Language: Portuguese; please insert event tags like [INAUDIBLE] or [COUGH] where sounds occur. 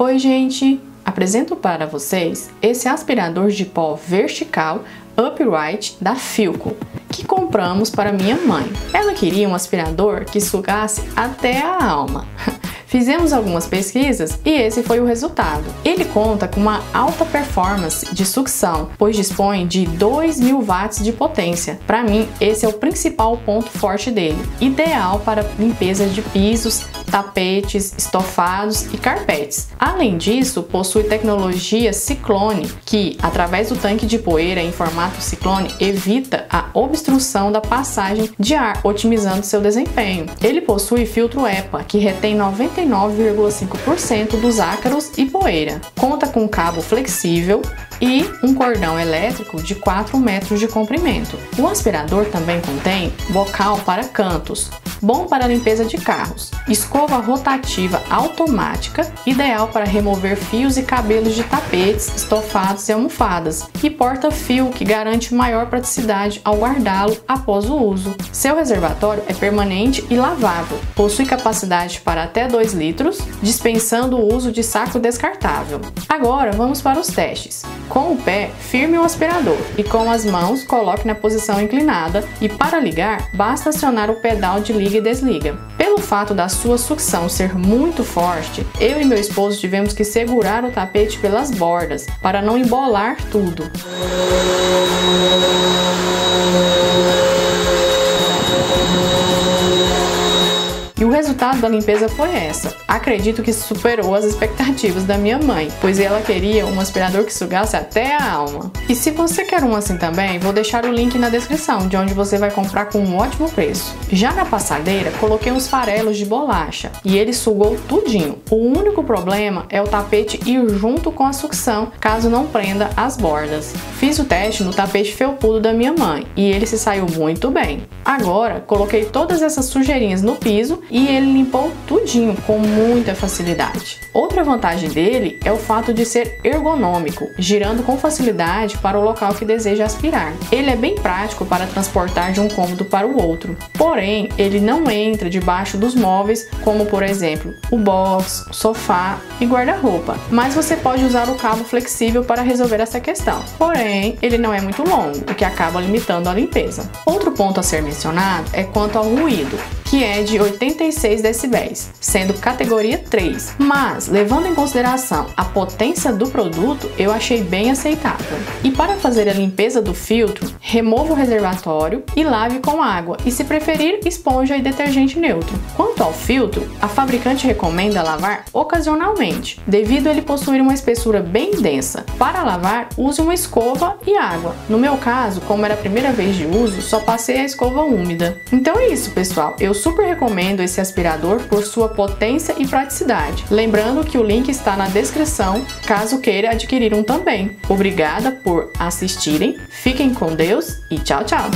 Oi, gente! Apresento para vocês esse aspirador de pó vertical Upright da Filco, que compramos para minha mãe. Ela queria um aspirador que sugasse até a alma. [LAUGHS] Fizemos algumas pesquisas e esse foi o resultado. Ele conta com uma alta performance de sucção, pois dispõe de 2.000 watts de potência. Para mim, esse é o principal ponto forte dele, ideal para limpeza de pisos, tapetes, estofados e carpetes. Além disso, possui tecnologia Ciclone, que, através do tanque de poeira em formato Ciclone, evita a obstrução da passagem de ar, otimizando seu desempenho. Ele possui filtro EPA, que retém 99,5% dos ácaros e poeira. Conta com cabo flexível e um cordão elétrico de 4 metros de comprimento. O aspirador também contém bocal para cantos, bom para limpeza de carros, escova rotativa automática, ideal para remover fios e cabelos de tapetes, estofados e almofadas, e porta-fio que garante maior praticidade ao guardá-lo após o uso. Seu reservatório é permanente e lavável, possui capacidade para até 2 litros, dispensando o uso de saco descartável. Agora vamos para os testes. Com o pé, firme o aspirador e com as mãos coloque na posição inclinada e para ligar, basta acionar o pedal de liga e desliga. Pelo fato da sua sucção ser muito forte, eu e meu esposo tivemos que segurar o tapete pelas bordas para não embolar tudo. Resultado da limpeza foi essa. Acredito que superou as expectativas da minha mãe, pois ela queria um aspirador que sugasse até a alma. E se você quer um assim também, vou deixar o link na descrição, de onde você vai comprar com um ótimo preço. Já na passadeira, coloquei uns farelos de bolacha e ele sugou tudinho. O único problema é o tapete ir junto com a sucção, caso não prenda as bordas. Fiz o teste no tapete felpudo da minha mãe e ele se saiu muito bem. Agora, coloquei todas essas sujeirinhas no piso e ele limpou tudinho com muita facilidade. Outra vantagem dele é o fato de ser ergonômico, girando com facilidade para o local que deseja aspirar. Ele é bem prático para transportar de um cômodo para o outro, porém ele não entra debaixo dos móveis, como por exemplo o box, sofá e guarda-roupa, mas você pode usar o cabo flexível para resolver essa questão. Porém, ele não é muito longo, o que acaba limitando a limpeza. Outro ponto a ser mencionado é quanto ao ruído que é de 86 decibéis, sendo categoria 3. Mas, levando em consideração a potência do produto, eu achei bem aceitável. E para fazer a limpeza do filtro, remova o reservatório e lave com água e, se preferir, esponja e detergente neutro. Quanto ao filtro, a fabricante recomenda lavar ocasionalmente, devido a ele possuir uma espessura bem densa. Para lavar, use uma escova e água. No meu caso, como era a primeira vez de uso, só passei a escova úmida. Então é isso, pessoal. Eu super recomendo esse aspirador por sua potência e praticidade. Lembrando que o link está na descrição, caso queira adquirir um também. Obrigada por assistirem, fiquem com Deus e tchau, tchau!